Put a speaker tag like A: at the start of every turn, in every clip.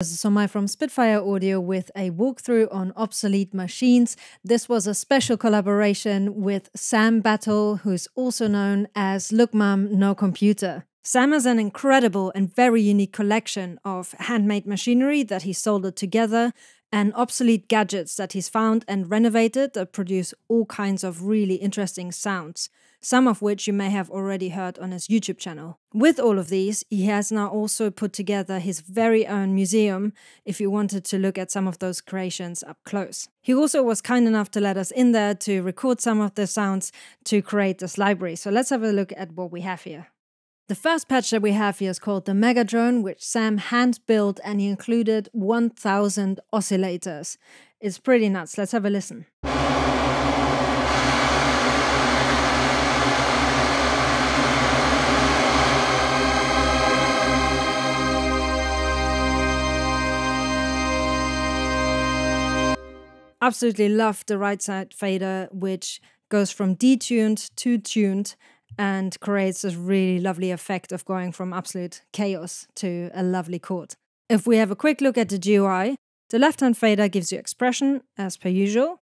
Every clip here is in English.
A: This is Homay from Spitfire Audio with a walkthrough on obsolete machines. This was a special collaboration with Sam Battle, who's also known as Look Mum No Computer. Sam has an incredible and very unique collection of handmade machinery that he soldered together and obsolete gadgets that he's found and renovated that produce all kinds of really interesting sounds, some of which you may have already heard on his YouTube channel. With all of these, he has now also put together his very own museum if you wanted to look at some of those creations up close. He also was kind enough to let us in there to record some of the sounds to create this library. So let's have a look at what we have here. The first patch that we have here is called the Megadrone, which Sam hand built and he included 1000 oscillators. It's pretty nuts. Let's have a listen. Absolutely love the right side fader, which goes from detuned to tuned and creates this really lovely effect of going from absolute chaos to a lovely chord. If we have a quick look at the GUI, the left hand fader gives you expression as per usual.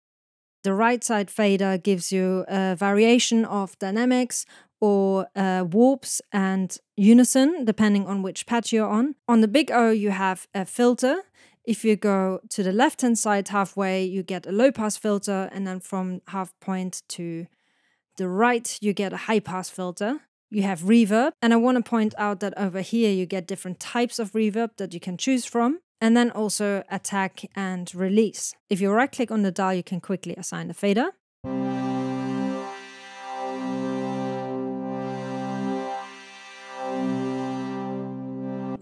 A: The right side fader gives you a variation of dynamics or uh, warps and unison, depending on which patch you're on. On the big O, you have a filter. If you go to the left hand side halfway, you get a low pass filter, and then from half point to the right, you get a high pass filter. You have reverb. And I want to point out that over here, you get different types of reverb that you can choose from. And then also attack and release. If you right click on the dial, you can quickly assign a fader.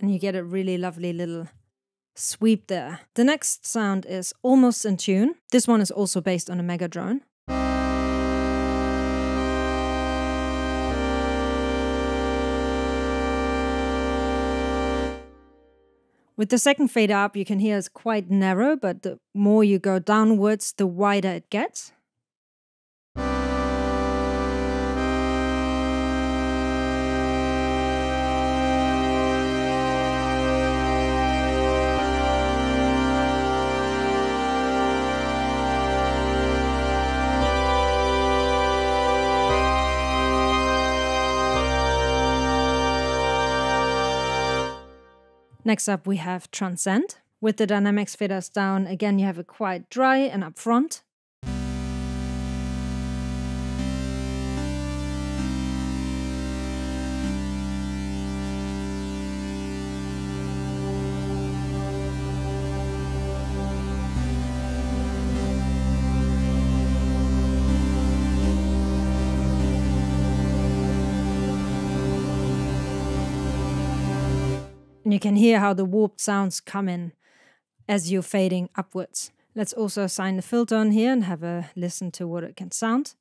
A: And you get a really lovely little sweep there. The next sound is almost in tune. This one is also based on a Megadrone. With the second fade up, you can hear it's quite narrow, but the more you go downwards, the wider it gets. Next up, we have Transcend. With the dynamics faders down, again, you have a quite dry and upfront. And you can hear how the warped sounds come in as you're fading upwards. Let's also assign the filter on here and have a listen to what it can sound.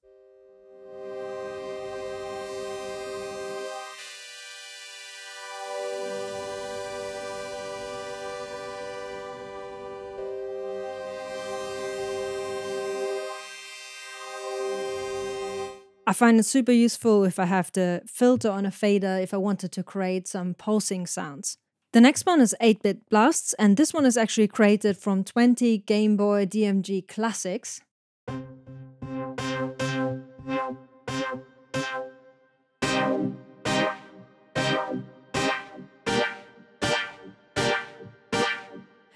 A: I find it super useful if I have the filter on a fader if I wanted to create some pulsing sounds. The next one is 8 bit blasts, and this one is actually created from 20 Game Boy DMG classics.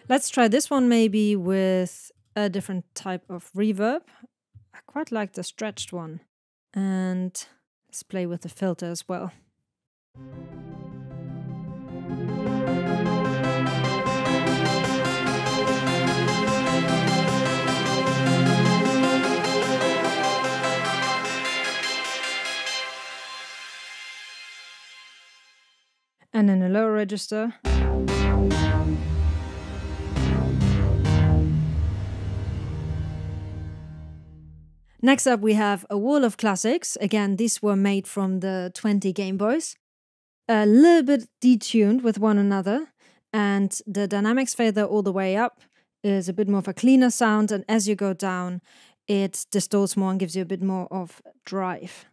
A: Let's try this one maybe with a different type of reverb. I quite like the stretched one. And let's play with the filter as well. And in a lower register. Next up, we have a wall of classics. Again, these were made from the 20 Game Boys. A little bit detuned with one another, and the dynamics fader all the way up is a bit more of a cleaner sound, and as you go down, it distorts more and gives you a bit more of drive.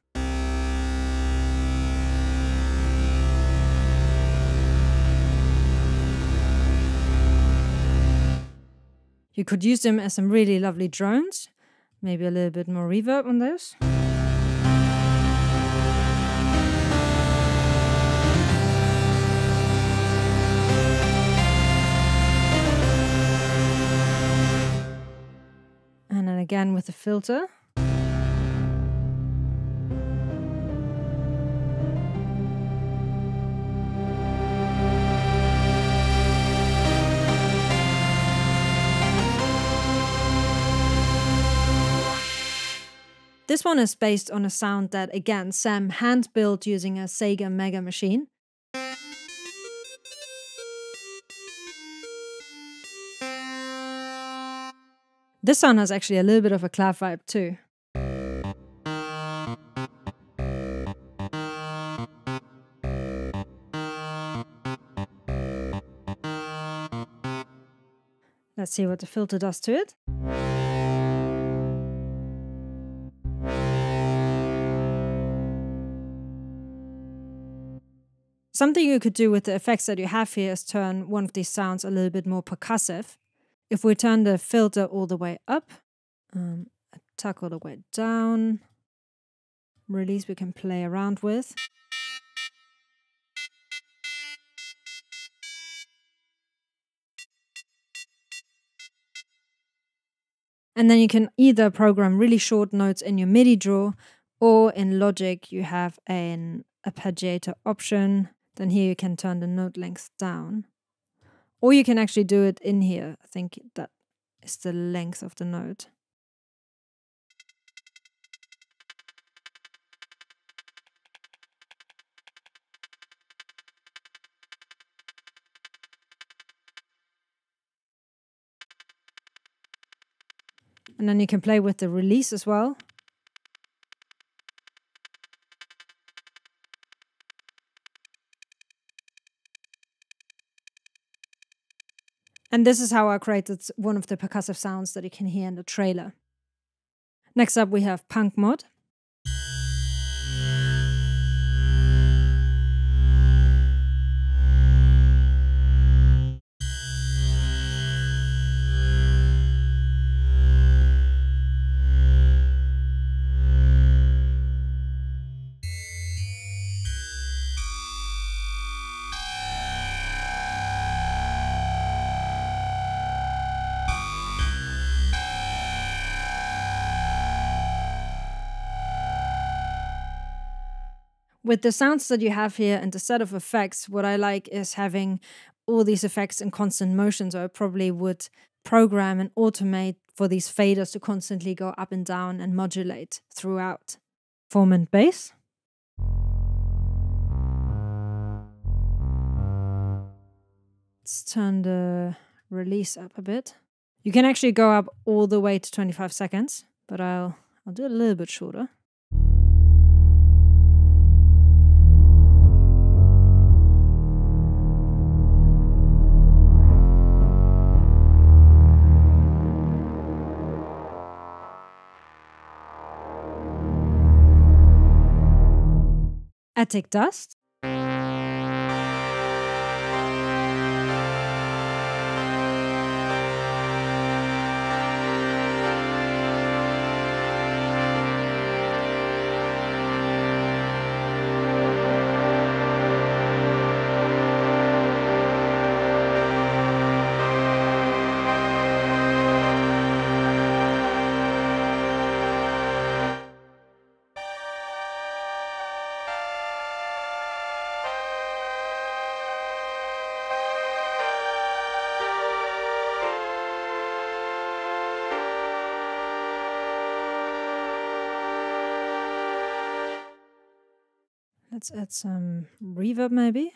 A: You could use them as some really lovely drones. Maybe a little bit more reverb on those. And then again with the filter. This one is based on a sound that, again, Sam hand built using a Sega Mega machine. This sound has actually a little bit of a clap vibe too. Let's see what the filter does to it. Something you could do with the effects that you have here is turn one of these sounds a little bit more percussive. If we turn the filter all the way up, um, attack all the way down, release we can play around with. And then you can either program really short notes in your MIDI draw, or in Logic you have an arpeggiator option then here you can turn the note length down. Or you can actually do it in here. I think that is the length of the note. And then you can play with the release as well. And this is how I created one of the percussive sounds that you can hear in the trailer. Next up we have Punk Mod. With the sounds that you have here and the set of effects, what I like is having all these effects in constant motion. So I probably would program and automate for these faders to constantly go up and down and modulate throughout. Form and bass. Let's turn the release up a bit. You can actually go up all the way to 25 seconds, but I'll I'll do it a little bit shorter. Attic Dust. Let's add some reverb maybe.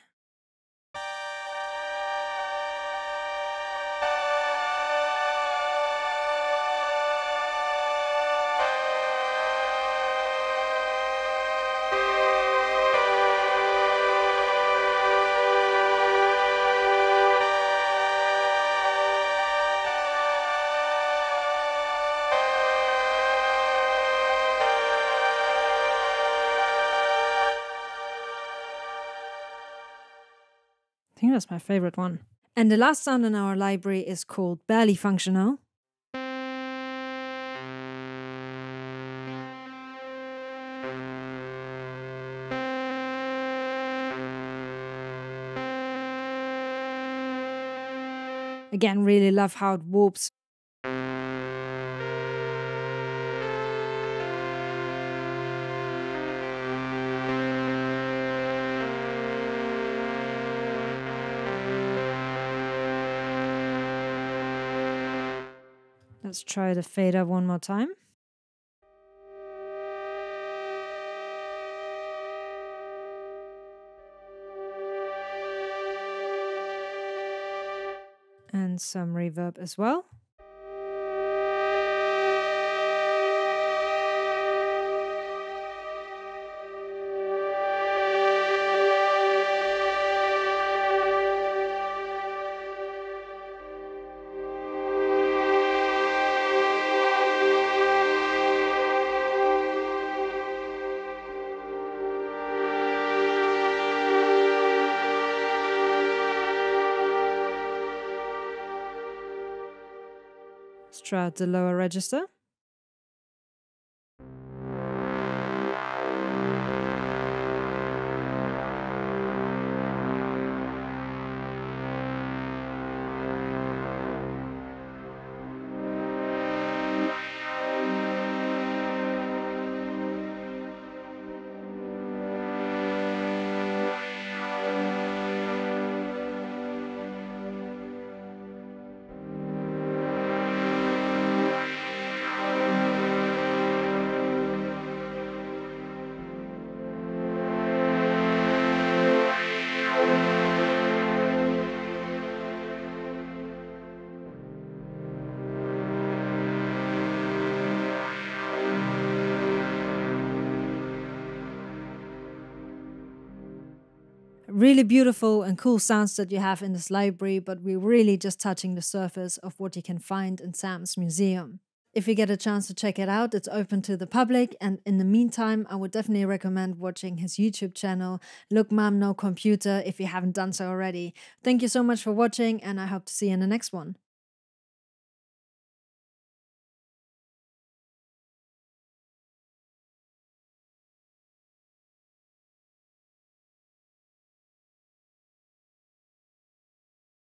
A: I think that's my favorite one. And the last sound in our library is called barely functional. Again, really love how it warps Let's try the fader one more time. And some reverb as well. Strat the lower register. Really beautiful and cool sounds that you have in this library, but we're really just touching the surface of what you can find in Sam's museum. If you get a chance to check it out, it's open to the public. And in the meantime, I would definitely recommend watching his YouTube channel, Look Mum No Computer, if you haven't done so already. Thank you so much for watching, and I hope to see you in the next one.